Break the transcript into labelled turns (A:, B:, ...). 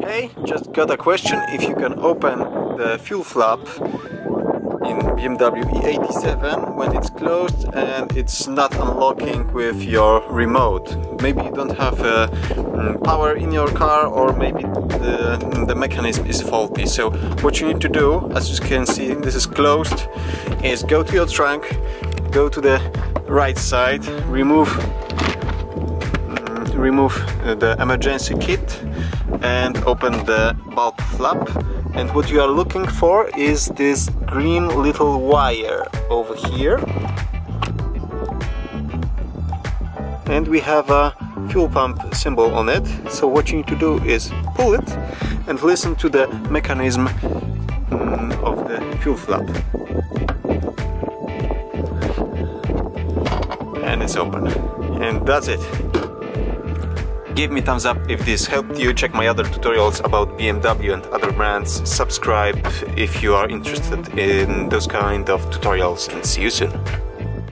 A: Hey, just got a question if you can open the fuel flap in BMW E87 when it's closed and it's not unlocking with your remote. Maybe you don't have uh, mm, power in your car or maybe the, the mechanism is faulty. So what you need to do, as you can see this is closed, is go to your trunk, go to the right side, remove mm, remove uh, the emergency kit and open the bulb flap. And what you are looking for is this green little wire over here. And we have a fuel pump symbol on it. So what you need to do is pull it and listen to the mechanism mm, of the fuel flap. And it's open. And that's it Give me thumbs up if this helped you. Check my other tutorials about BMW and other brands. Subscribe if you are interested in those kind of tutorials and see you soon.